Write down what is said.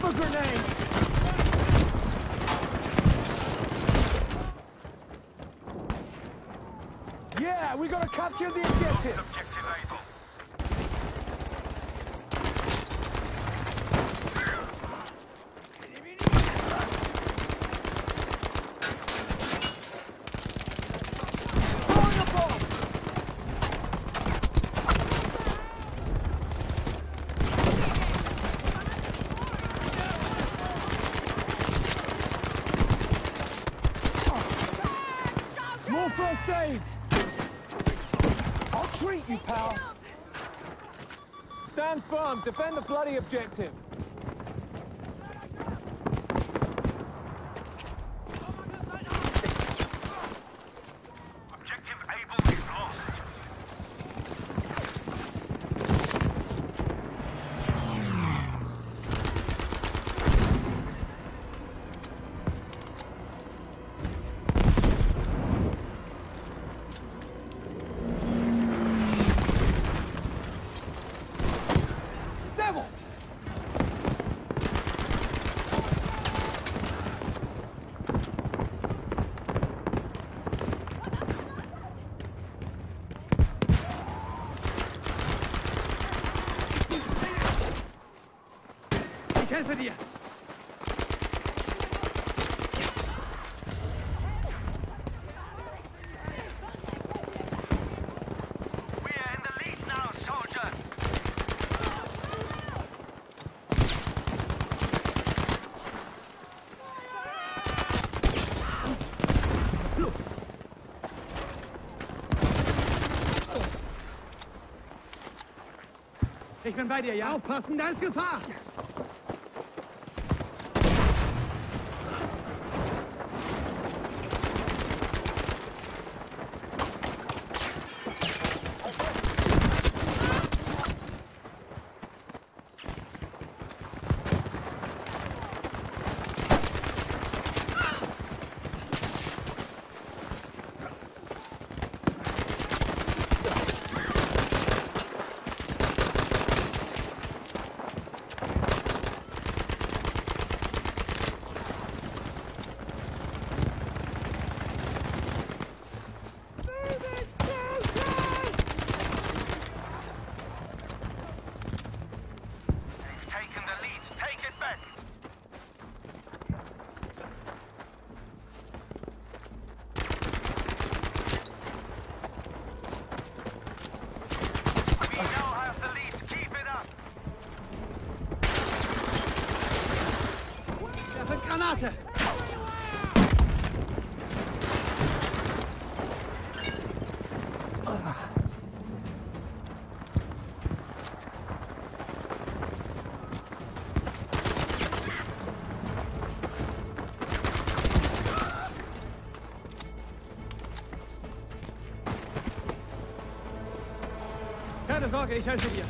Drop grenade! Yeah, we gotta capture the objective. Aid! I'll treat you, pal. Stand firm. Defend the bloody. Objective Ich helfe dir! Ich bin bei dir, ja? Aufpassen, da ist Gefahr! Keine Sorge, ich helfe dir.